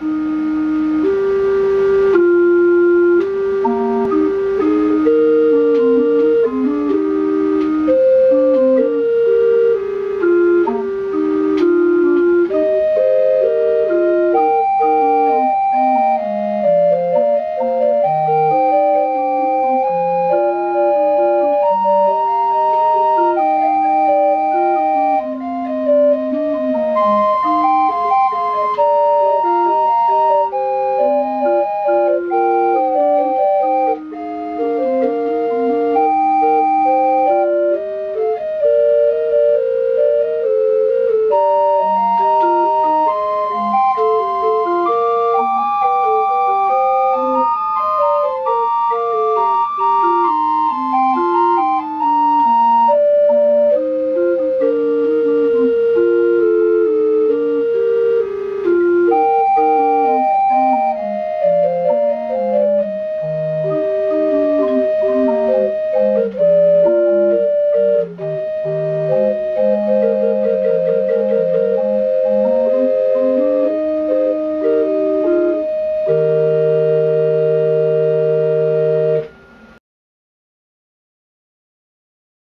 Música